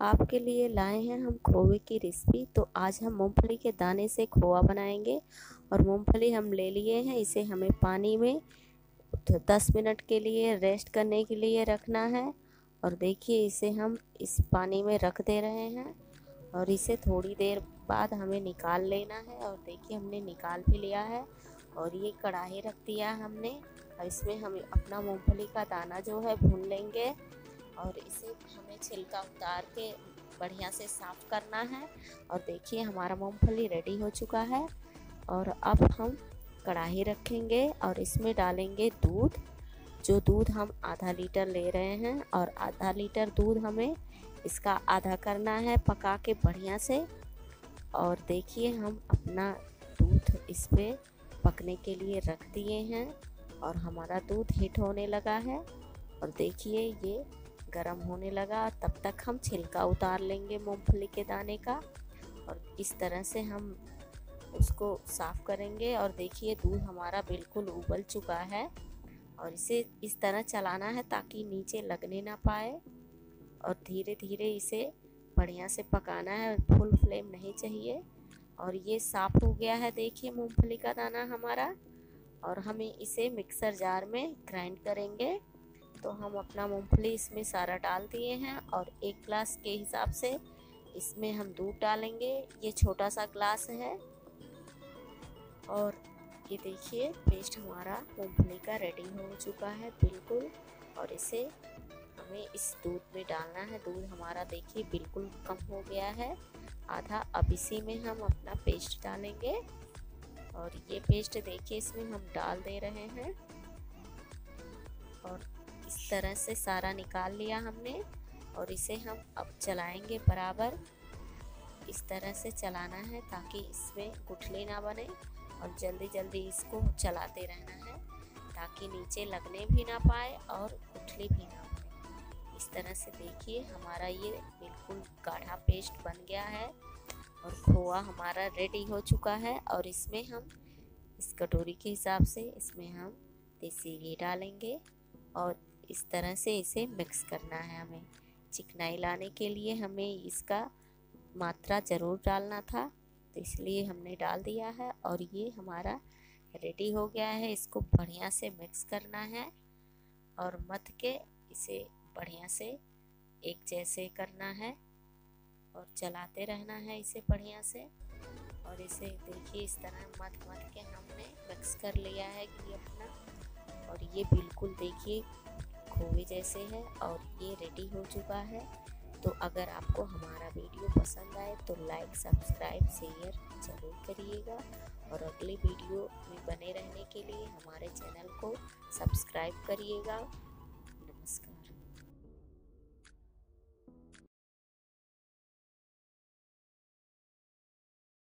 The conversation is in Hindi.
आपके लिए लाए हैं हम खोए की रेसिपी तो आज हम मूंगफली के दाने से खोआ बनाएँगे और मूंगफली हम ले लिए हैं। इसे हमें पानी में दस मिनट के लिए रेस्ट करने के लिए रखना है। और देखिए, इसे हम इस पानी में रख दे रहे हैं और इसे थोड़ी देर बाद हमें निकाल लेना है। और देखिए, हमने निकाल भी लिया है और ये कढ़ाई रख दिया हमने। और इसमें हम अपना मूंगफली का दाना जो है भून लेंगे। और इसे हमें छिलका उतार के बढ़िया से साफ़ करना है। और देखिए, हमारा मूंगफली रेडी हो चुका है। और अब हम कढ़ाई रखेंगे और इसमें डालेंगे दूध। जो दूध हम आधा लीटर ले रहे हैं और आधा लीटर दूध हमें इसका आधा करना है पका के बढ़िया से। और देखिए, हम अपना दूध इस पर पकने के लिए रख दिए हैं और हमारा दूध हीट होने लगा है। और देखिए, ये गर्म होने लगा, तब तक हम छिलका उतार लेंगे मूंगफली के दाने का। और इस तरह से हम उसको साफ़ करेंगे। और देखिए दूध हमारा बिल्कुल उबल चुका है। और इसे इस तरह चलाना है ताकि नीचे लगने ना पाए। और धीरे धीरे इसे बढ़िया से पकाना है, फुल फ्लेम नहीं चाहिए। और ये साफ़ हो गया है, देखिए, मूंगफली का दाना हमारा। और हमें इसे मिक्सर जार में ग्राइंड करेंगे। तो हम अपना मूंगफली इसमें सारा डाल दिए हैं और एक ग्लास के हिसाब से इसमें हम दूध डालेंगे। ये छोटा सा ग्लास है और ये देखिए पेस्ट हमारा मूंगफली का रेडी हो चुका है बिल्कुल। और इसे हमें इस दूध में डालना है। दूध हमारा देखिए बिल्कुल कम हो गया है। आधा अब इसी में हम अपना पेस्ट डालेंगे। और ये पेस्ट देखिए, इसमें हम डाल दे रहे हैं। तरह से सारा निकाल लिया हमने और इसे हम अब चलाएँगे बराबर। इस तरह से चलाना है ताकि इसमें गुठली ना बने और जल्दी जल्दी इसको चलाते रहना है ताकि नीचे लगने भी ना पाए और गुठली भी ना बने। इस तरह से देखिए हमारा ये बिल्कुल गाढ़ा पेस्ट बन गया है और खोआ हमारा रेडी हो चुका है और इसमें हम, इस कटोरी के हिसाब से इसमें हम देसी घी डालेंगे और इस तरह से इसे मिक्स करना है हमें। चिकनाई लाने के लिए हमें इसका मात्रा ज़रूर डालना था तो इसलिए हमने डाल दिया है और ये हमारा रेडी हो गया है। इसको बढ़िया से मिक्स करना है और मथ के इसे बढ़िया से एक जैसे करना है और चलाते रहना है इसे बढ़िया से। और इसे देखिए, इस तरह मथ मथ के हमने मिक्स कर लिया है कि अपना। और ये बिल्कुल देखिए खोए जैसे है और ये रेडी हो चुका है। तो अगर आपको हमारा वीडियो पसंद आए तो लाइक सब्सक्राइब शेयर ज़रूर करिएगा। और अगले वीडियो में बने रहने के लिए हमारे चैनल को सब्सक्राइब करिएगा। नमस्कार।